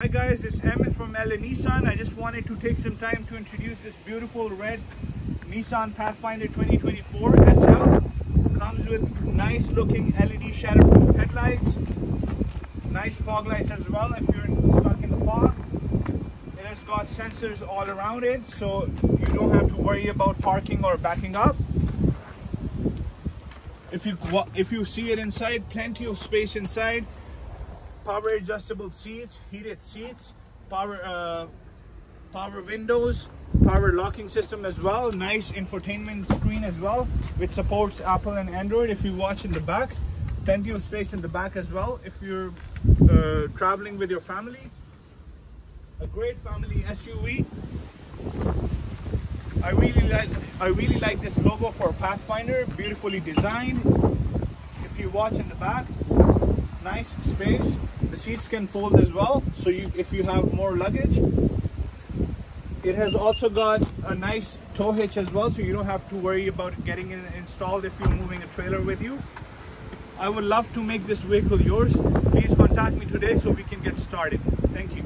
Hi guys, it's Emmett from LA Nissan. I just wanted to take some time to introduce this beautiful red Nissan Pathfinder 2024 SL. Comes with nice looking LED shatterproof headlights, nice fog lights as well if you're stuck in the fog. It has got sensors all around it so you don't have to worry about parking or backing up. If you if you see it inside, plenty of space inside power adjustable seats, heated seats, power uh, power windows, power locking system as well. Nice infotainment screen as well, which supports Apple and Android. If you watch in the back, plenty of space in the back as well. If you're uh, traveling with your family, a great family SUV. I really like I really like this logo for Pathfinder, beautifully designed. If you watch in the back, nice space. The seats can fold as well so you if you have more luggage. It has also got a nice tow hitch as well so you don't have to worry about getting it installed if you're moving a trailer with you. I would love to make this vehicle yours. Please contact me today so we can get started. Thank you